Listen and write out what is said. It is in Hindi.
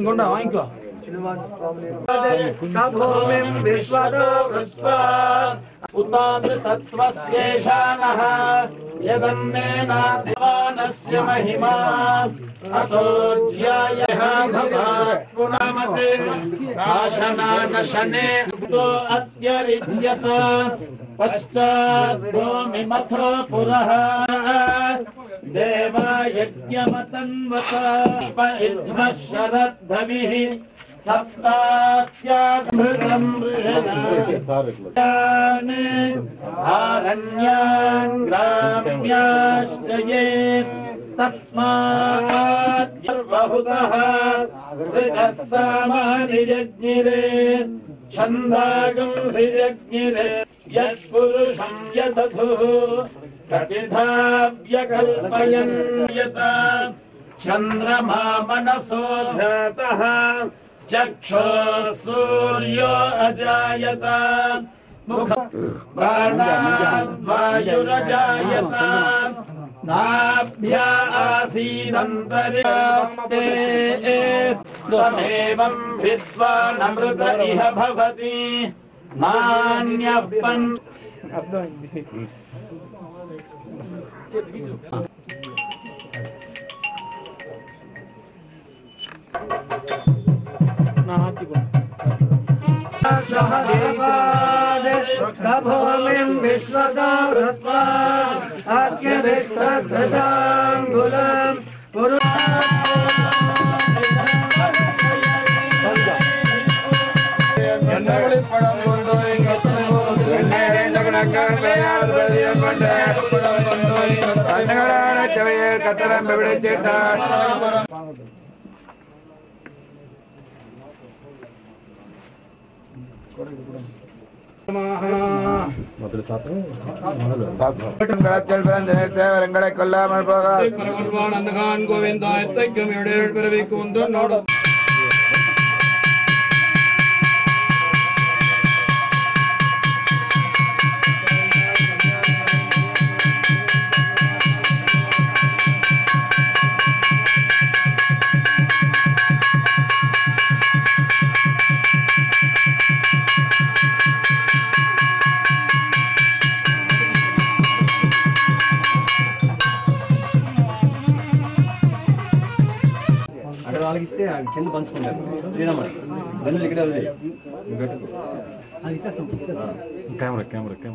గుండా వాయింకో శ్రీనివాస స్వామి उतामृतत्वस्येषानः यदन्नेनाधिमानस्य महिमा। अतो ज्यायः शासनानशने तो अत्यरिच्यत पश्चाद्भूमिमथो पुरः। देवायज्ञमतन्वत। शरद्धविः। सप्तास्यामृतम् आरण्यान् ग्राम्याश्च ये तस्मात् बहुतः यत्पुरुषम् यदधुः कतिधाव्यकल्पयन् यता चन्द्रमा मनसो चक्षो सूर्यो अजायत मुख प्राणाद्वायुरजायत नाभ्या आसीदन्तरिस्ते त्वमेवम् विद्वानमृत इह भवति। नान्यः पन् भूमिम् विश्वतो हृत्वा अग्निष्टदशाङ्गुलम् कुरु கட்டணம் விடைச்சிட்டார் களத்தில் பிறந்த தேவரங்களை கொல்லாமல் போக பரவல்வான் அன்னகான் தேவரங்களை கொல்லாமல் போகான் கோவிந்தாயத்தைக்கும் பிறவிக்கு உந்தோடு అడిగిస్తే కింద పంచుకుంటారు. శ్రీరామ బన్నులు ఇక్కడే వదిలే కెమెరా